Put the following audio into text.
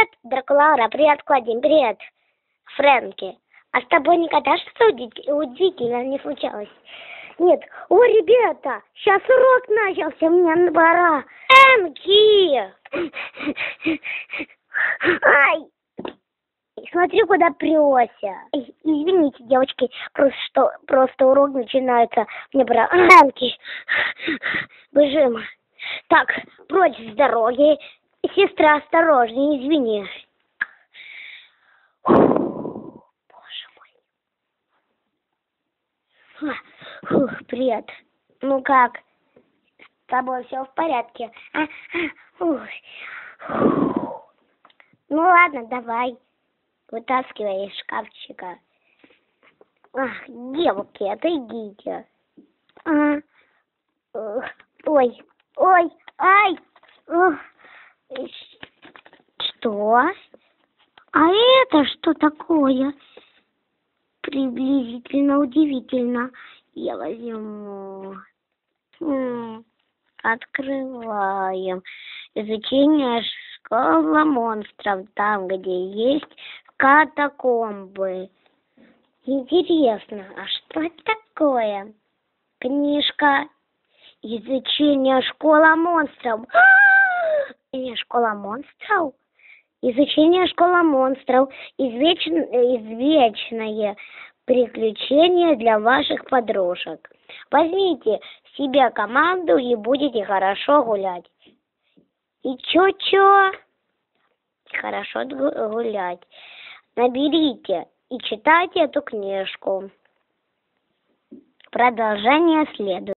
Привет, Дракулаура, привет, Клодин, привет, Фрэнки. А с тобой никогда что-то удивительно не случалось? Нет. О, ребята, сейчас урок начался, мне пора. Фрэнки! Ай! Смотри, куда прёся. Извините, девочки, просто что просто урок начинается. Мне пора. Фрэнки! Бежим. Так, прочь с дороги. Сестра, осторожнее, извини. Боже мой. Фух, привет. Ну как? С тобой все в порядке? А, а, ну ладно, давай. Вытаскивай из шкафчика. Ах, девки, отойдите. А, ой, ой, ай. Ох. Что? А это что такое? Приблизительно удивительно. Я возьму. Хм. Открываем. Изучение школа монстров. Там, где есть катакомбы. Интересно, а что это такое? Книжка изучение школа монстров. Изучение школа монстров? Изучение школа монстров. Извеч... Извечное приключение для ваших подружек. Возьмите себе команду и будете хорошо гулять. И чё-чё? Хорошо гулять. Наберите и читайте эту книжку. Продолжение следует.